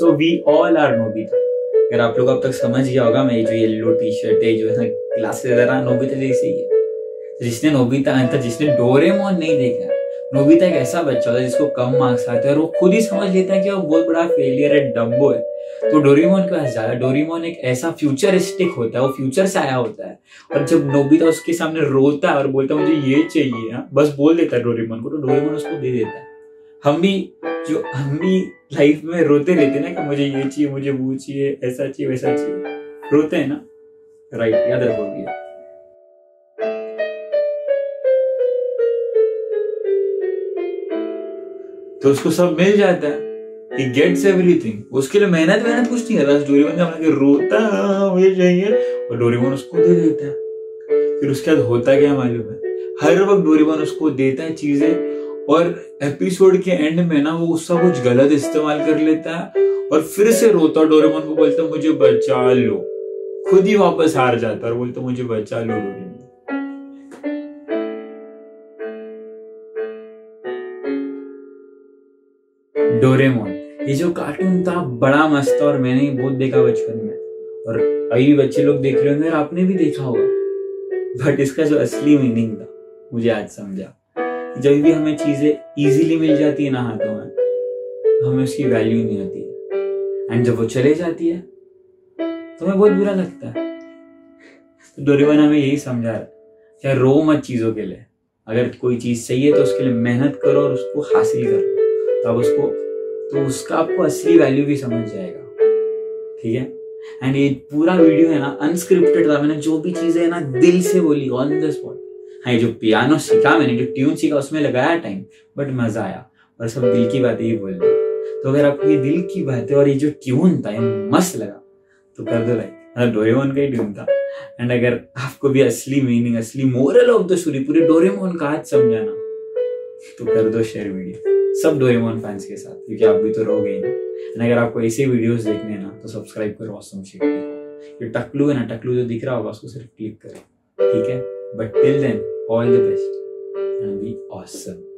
So we all are Nobita अगर आप लोग अब तक समझ गया होगा, मैं जो येलो टी शर्ट है, जो है ग्लासेस रहा नोबिता जैसे ही। है जिसने नोबिता था जिसने डोरेमोन नहीं देखा नोबिता एक ऐसा बच्चा होता है जिसको कम मार्क्स आते हैं और वो खुद ही समझ लेता है कि वो बहुत बड़ा फेलियर है डम्बो है। तो डोरीमोन के पास जाता है। डोरीमोन एक ऐसा फ्यूचरिस्टिक होता है, वो फ्यूचर से आया होता है। और जब नोबिता उसके सामने रोता है और बोलता है, मुझे ये चाहिए ना बस बोल देता है डोरीमोन को तो डोरीमोन उसको दे देता है। हम भी जो भी लाइफ में रोते रहते ना कि मुझे ये चाहिए, मुझे वो चाहिए, ऐसा चाहिए, वैसा चाहिए। रोते हैं ना? राइट याद रखो भैया तो उसको सब मिल जाता है। He gets everything उसके लिए मेहनत मेहनत कुछ नहीं है। डोरेमोन का मतलब रोता मुझे चाहिए। और डोरेमोन उसको दे देता है। फिर उसके बाद होता क्या मालूम है? हर वक्त डोरेमोन उसको देता है चीज़ें। और एपिसोड के एंड में ना वो उसका कुछ गलत इस्तेमाल कर लेता है और फिर से रोता डोरेमोन को बोलता मुझे बचा लो। खुद ही वापस हार जाता और बोलता मुझे बचा लो डोरेमोन। ये जो कार्टून था, बड़ा मस्त था और मैंने ही बहुत देखा बचपन में। और अभी बच्चे लोग देख रहे होंगे और आपने भी देखा होगा। बट इसका जो असली मीनिंग था, मुझे आज समझा। जब भी हमें चीज़ें इजीली मिल जाती है ना हाथों में तो हमें उसकी वैल्यू नहीं होती है। एंड जब वो चले जाती है तो हमें बहुत बुरा लगता है। तो डोरेमोन हमें यही समझा रहा है रो मत चीज़ों के लिए। अगर कोई चीज़ सही है तो उसके लिए मेहनत करो और उसको हासिल करो। तब उसको तो उसका आपको असली वैल्यू भी समझ जाएगा। ठीक है? एंड ये पूरा वीडियो है ना अनस्क्रिप्टेड था। मैंने जो भी चीज़ें है ना, दिल से बोली ऑन द स्पॉट हाँ जो पियानो सीखा मैंने, जो ट्यून सीखा, उसमें लगाया टाइम बट मज़ा आया। और सब दिल की बातें ही बोल दी तो अगर आपको ये दिल की बातें और ये जो ट्यून था, ये मस्त लगा तो कर दो लाइक मतलब डोरेमोन का ही ट्यून था। एंड अगर आपको भी असली मीनिंग असली मोरल ऑफ़ द स्टोरी पूरे डोरेमोन का आज समझाना तो कर दो शेयर वीडियो सब डोरेमोन फैंस के साथ, क्योंकि आप भी तो रहोगे ही ना। एंड अगर आपको ऐसे वीडियोस देखने हैं ना तो सब्सक्राइब करो ऑसम शिट ये टकलू है ना, टकलू जो दिख रहा होगा, उसको सिर्फ़ क्लिक करो। ठीक है? But till then, all the best and be awesome.